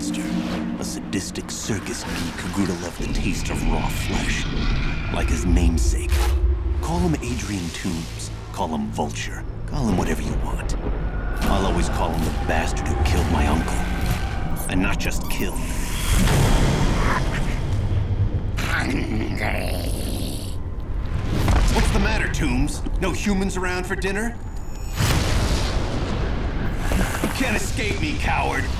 monster. A sadistic circus geek who grew to love the taste of raw flesh. Like his namesake. Call him Adrian Toomes. Call him Vulture. Call him whatever you want. I'll always call him the bastard who killed my uncle. And not just killed. What's the matter, Toomes? No humans around for dinner? Escape me, coward!